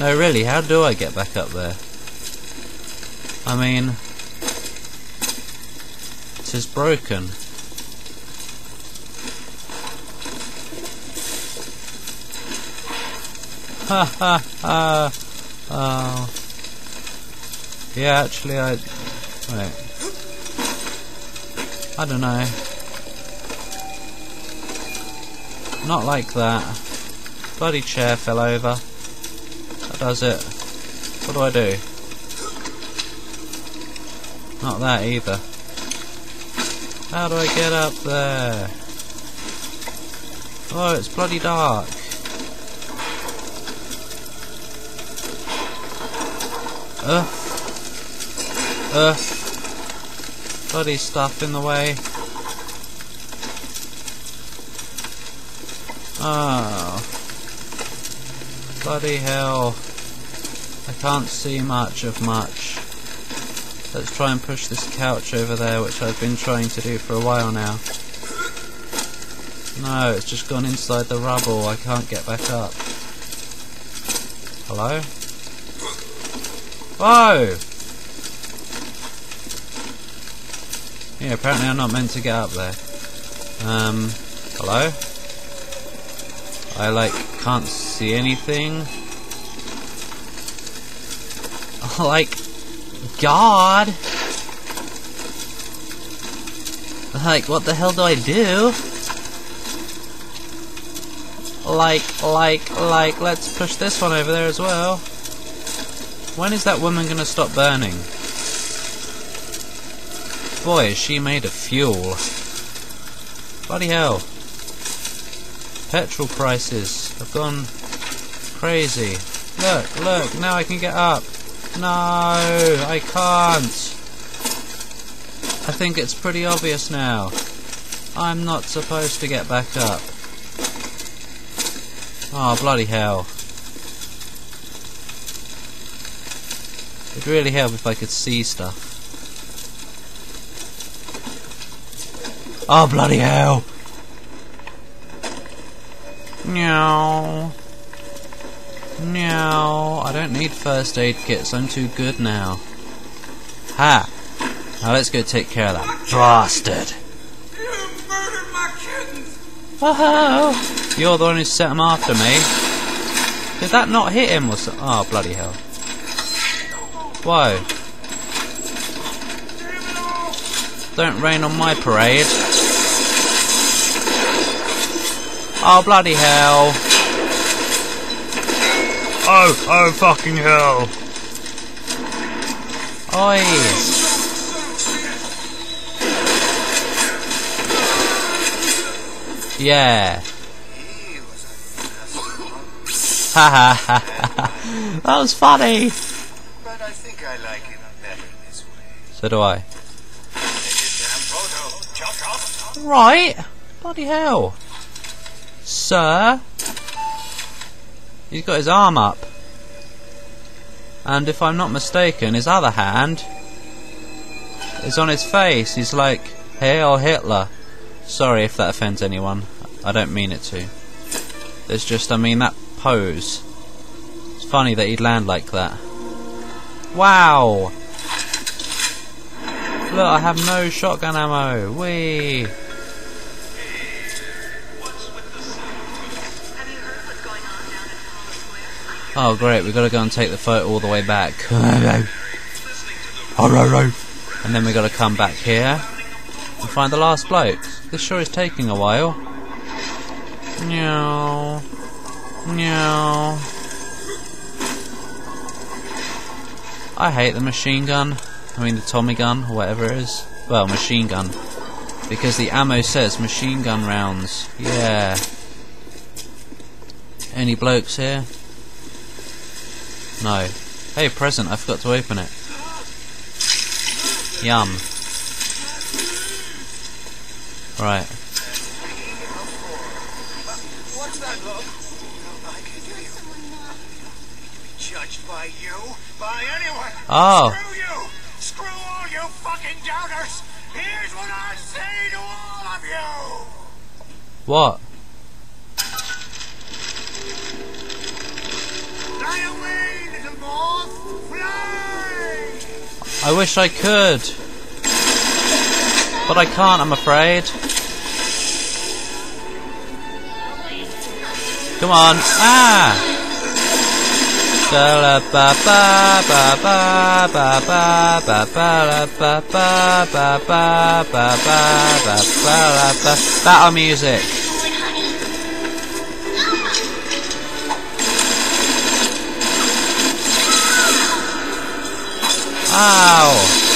No, really, how do I get back up there? I mean, it is broken. Ha ha ha! Oh. Yeah, actually, I. Wait. I don't know. Not like that. Bloody chair fell over. Does it. What do I do? Not that either. How do I get up there? Oh, it's bloody dark. Ugh. Ugh. Bloody stuff in the way. Oh. Bloody hell. I can't see much of much. Let's try and push this couch over there, which I've been trying to do for a while now. No, it's just gone inside the rubble. I can't get back up. Hello? Whoa! Yeah, apparently I'm not meant to get up there. Um, hello? I, like, can't see anything. like, God! Like, what the hell do I do? Like, like, like, let's push this one over there as well. When is that woman to stop burning? Boy, is she made of fuel. Bloody hell. Petrol prices have gone crazy. Look, look, now I can get up. No, I can't. I think it's pretty obvious now. I'm not supposed to get back up. Oh, bloody hell. It'd really help if I could see stuff. Oh, bloody hell! No. No, I don't need first aid kits. I'm too good now. Ha! Now let's go take care of that bastard. You murdered my kittens! Oh, you're the one who set him after me. Did that not hit him or so? Oh, bloody hell. Whoa. Don't rain on my parade. Oh, bloody hell. Oh, oh, fucking hell. Oi. Yeah. Ha ha ha ha. That was funny. But I think I like it better this way. So do I. This damn photo. Chop chop. Right. Bloody hell. Sir. He's got his arm up. And if I'm not mistaken, his other hand is on his face. He's like, Hail Hitler. Sorry if that offends anyone. I don't mean it to. It's just, I mean, that pose. It's funny that he'd land like that. Wow! Look, I have no shotgun ammo. Whee! Oh great, we've got to go and take the photo all the way back. and then we've got to come back here and find the last bloke. This sure is taking a while. No. No. I hate the machine gun. I mean the Tommy gun, or whatever it is. Well, machine gun. Because the ammo says machine gun rounds. Yeah. Any blokes here? No. Hey, present, I forgot to open it. Yum. Right. What's that look? I can you. Judged by you, by anyone. Oh. Screw you! Screw all you fucking doubters! Here's what I say to all of you! What? I wish I could. But I can't, I'm afraid. Come on. Ah! Battle music. Ow!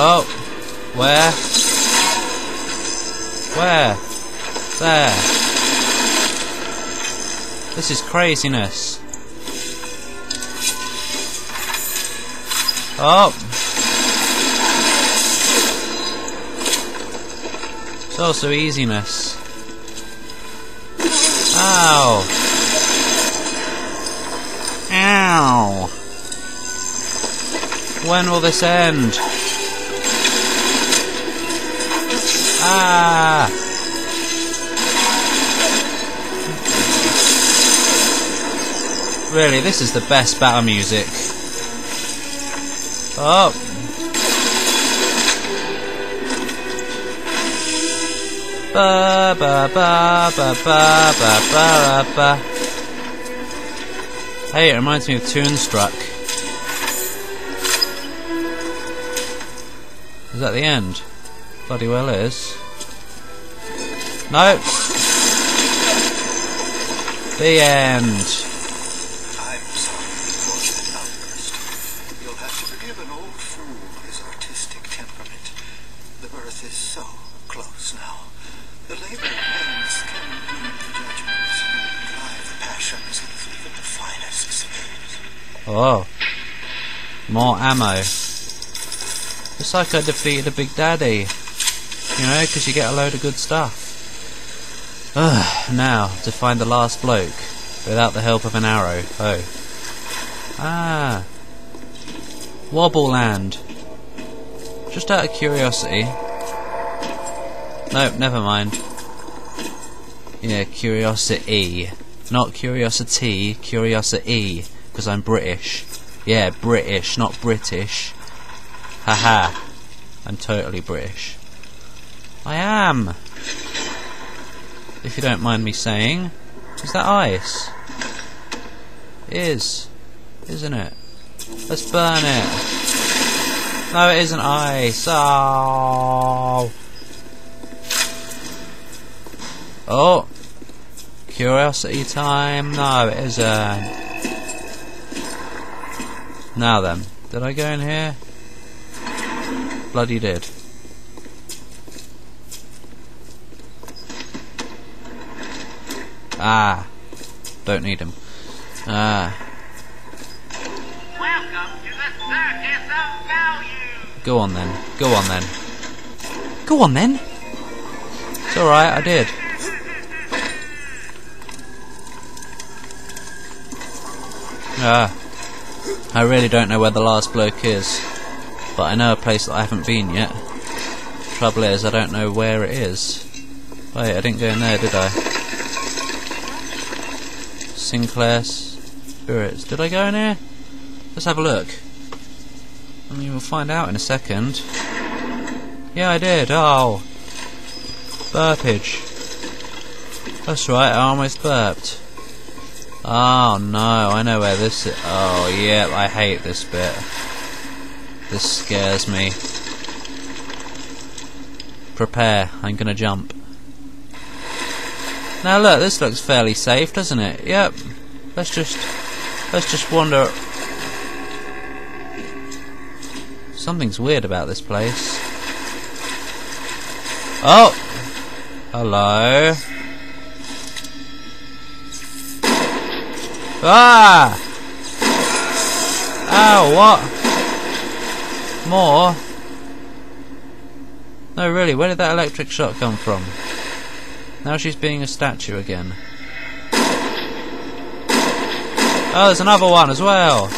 Oh, where? Where? There. This is craziness. Oh. It's also easiness. Ow. Ow. When will this end? Ah! Really, this is the best battle music. Oh! Ba ba ba ba ba ba ba ba. Hey, it reminds me of Toonstruck. Is that the end? Bloody well is. No. The end. Oh. More ammo. It's like I defeated a Big Daddy. You know, because you get a load of good stuff. Ugh, now, to find the last bloke, without the help of an arrow. Oh. Ah. Wobble Land. Just out of curiosity. Nope, never mind. Yeah, curiosity. Not curiosity, curiosity. Because I'm British. Yeah, British, not British. Haha. I'm totally British. I am. If you don't mind me saying. Is that ice? Is. Isn't it? Let's burn it. No, it isn't ice. Oh. Oh. Curiosity time. No, it isn't. Now then. Did I go in here? Bloody did. Ah. Don't need him. Ah. Welcome to the Circus of Value. Go on then. Go on then. Go on then. It's alright, I did. Ah. I really don't know where the last bloke is. But I know a place that I haven't been yet. Trouble is, I don't know where it is. Oh, Wait, I didn't go in there, did I? Sinclair's Spirits. Did I go in here? Let's have a look. I mean, we'll find out in a second. Yeah, I did. Oh. Burpage. That's right, I almost burped. Oh no, I know where this is. Oh, yeah, I hate this bit. This scares me. Prepare, I'm gonna jump. Now look, this looks fairly safe, doesn't it? Yep. Let's just let's just wander Something's weird about this place. Oh! Hello. Ah! Ow, what? More? No, really, where did that electric shot come from? Now she's being a statue again. Oh, there's another one as well!